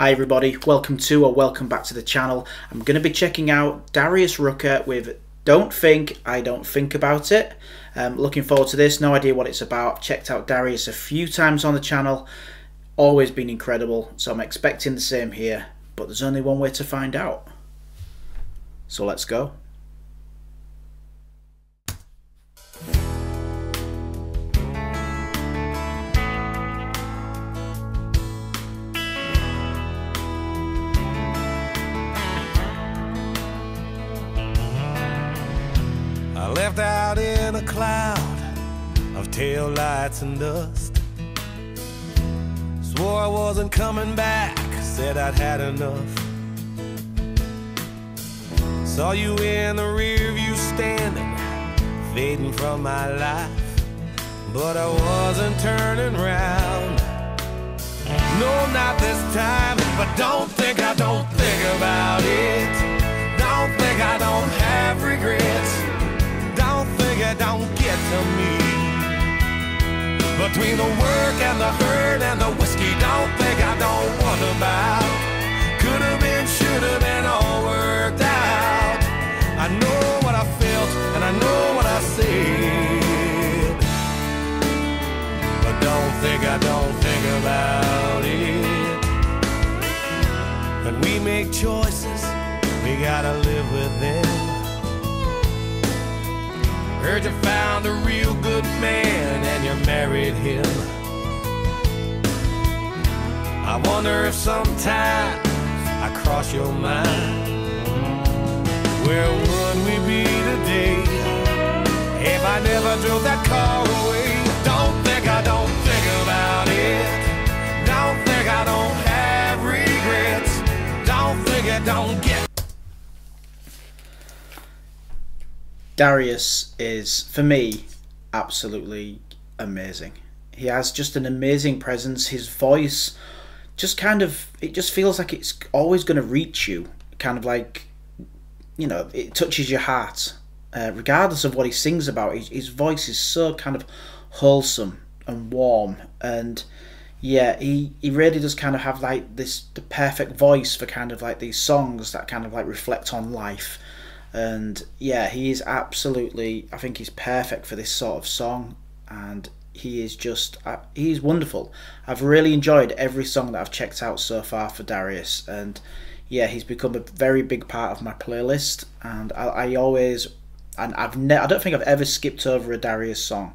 Hi everybody, welcome to or welcome back to the channel. I'm going to be checking out Darius Rucker with Don't Think, I Don't Think About It. Um, looking forward to this, no idea what it's about. Checked out Darius a few times on the channel, always been incredible, so I'm expecting the same here, but there's only one way to find out. So let's go. Left out in a cloud of tail lights and dust. Swore I wasn't coming back, said I'd had enough. Saw you in the rear view standing, fading from my life. But I wasn't turning round. No, not this time. But don't think I don't think about it. Don't think I don't have regrets don't get to me. Between the work and the hurt and the whiskey, don't think I don't wonder about. Could have been, should have been all worked out. I know what I felt and I know what I said. But don't think I don't think about it. When we make choices, we gotta live with them. Heard you found a real good man and you married him. I wonder if sometimes I cross your mind. Where would we be today if I never drove that car away? Don't think I don't think about it. Don't think I don't have regrets. Don't think I don't get. Darius is, for me, absolutely amazing. He has just an amazing presence. His voice just kind of, it just feels like it's always going to reach you. Kind of like, you know, it touches your heart. Uh, regardless of what he sings about, his, his voice is so kind of wholesome and warm. And yeah, he, he really does kind of have like this, the perfect voice for kind of like these songs that kind of like reflect on life and yeah, he is absolutely. I think he's perfect for this sort of song, and he is just uh, he's wonderful. I've really enjoyed every song that I've checked out so far for Darius, and yeah, he's become a very big part of my playlist. And I, I always and I've ne- I don't think I've ever skipped over a Darius song.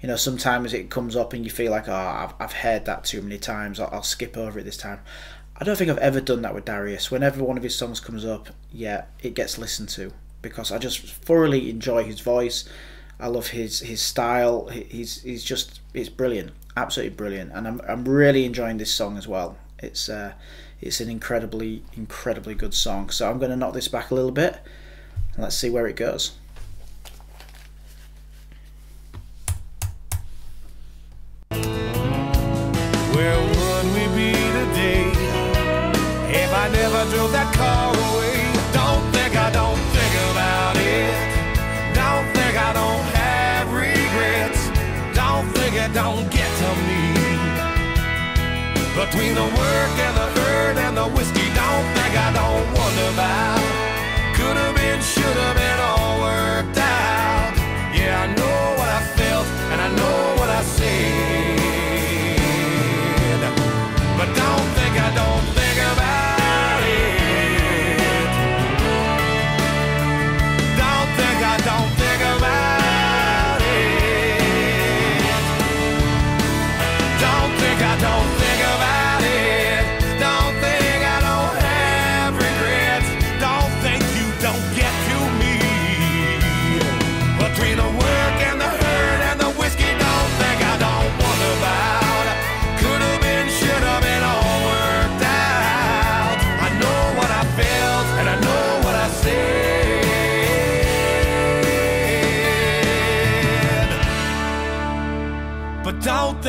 You know, sometimes it comes up and you feel like, oh, I've, I've heard that too many times. I'll, I'll skip over it this time. I don't think I've ever done that with Darius. Whenever one of his songs comes up, yeah, it gets listened to because I just thoroughly enjoy his voice. I love his his style. He's he's just it's brilliant, absolutely brilliant, and I'm I'm really enjoying this song as well. It's uh, it's an incredibly incredibly good song. So I'm going to knock this back a little bit. And let's see where it goes. Never drove that car away. Don't think I don't think about it. Don't think I don't have regrets. Don't think it don't get to me. Between the work and the hurt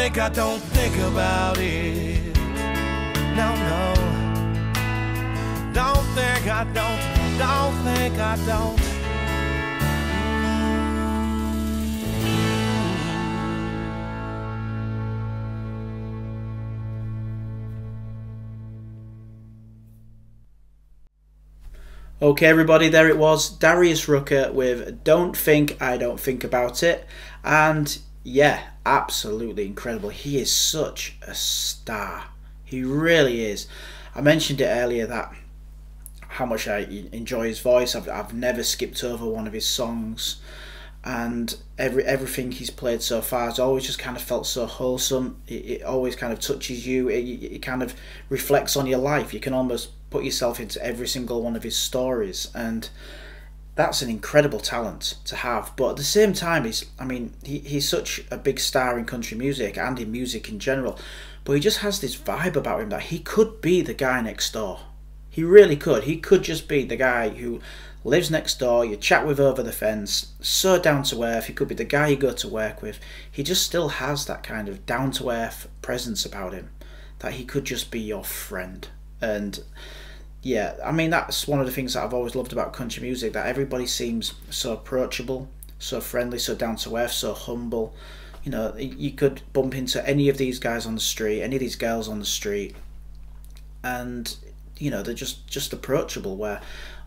think I don't think about it. No, no. Don't think I don't, don't think I don't. Okay, everybody, there it was. Darius Rucker with Don't Think I Don't Think About It. And yeah, absolutely incredible. He is such a star. He really is. I mentioned it earlier that how much I enjoy his voice. I've, I've never skipped over one of his songs. And every everything he's played so far has always just kind of felt so wholesome. It, it always kind of touches you. It, it kind of reflects on your life. You can almost put yourself into every single one of his stories and that's an incredible talent to have but at the same time he's i mean he, he's such a big star in country music and in music in general but he just has this vibe about him that he could be the guy next door. He really could. He could just be the guy who lives next door you chat with over the fence so down to earth. He could be the guy you go to work with. He just still has that kind of down to earth presence about him that he could just be your friend. And yeah, I mean that's one of the things that I've always loved about country music that everybody seems so approachable, so friendly, so down to earth, so humble. You know, you could bump into any of these guys on the street, any of these girls on the street, and you know they're just just approachable. Where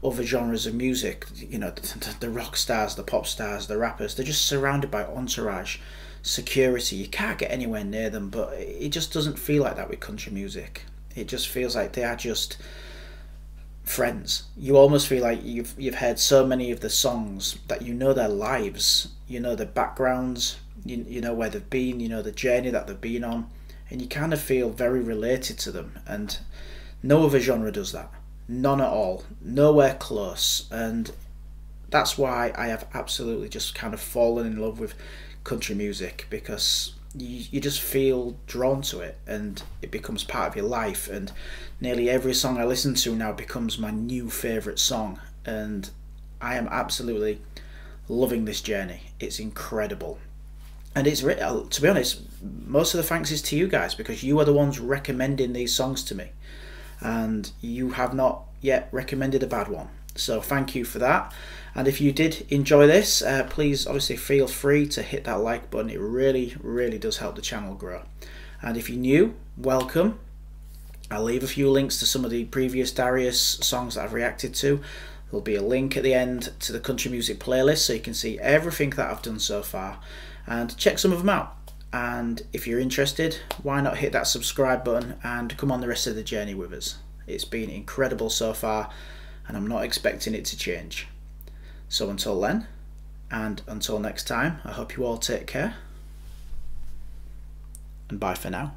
other genres of music, you know, the, the rock stars, the pop stars, the rappers, they're just surrounded by entourage, security. You can't get anywhere near them, but it just doesn't feel like that with country music. It just feels like they are just friends. You almost feel like you've you've heard so many of the songs that you know their lives, you know their backgrounds, you, you know where they've been, you know the journey that they've been on, and you kind of feel very related to them. And no other genre does that. None at all. Nowhere close. And that's why I have absolutely just kind of fallen in love with country music because you, you just feel drawn to it and it becomes part of your life and nearly every song I listen to now becomes my new favourite song and I am absolutely loving this journey. It's incredible. And it's uh, to be honest, most of the thanks is to you guys because you are the ones recommending these songs to me, and you have not yet recommended a bad one. So thank you for that. And if you did enjoy this, uh, please obviously feel free to hit that like button. It really, really does help the channel grow. And if you're new, welcome. I'll leave a few links to some of the previous Darius songs that I've reacted to. There'll be a link at the end to the country music playlist so you can see everything that I've done so far and check some of them out. And if you're interested, why not hit that subscribe button and come on the rest of the journey with us. It's been incredible so far and I'm not expecting it to change. So until then, and until next time, I hope you all take care. And bye for now.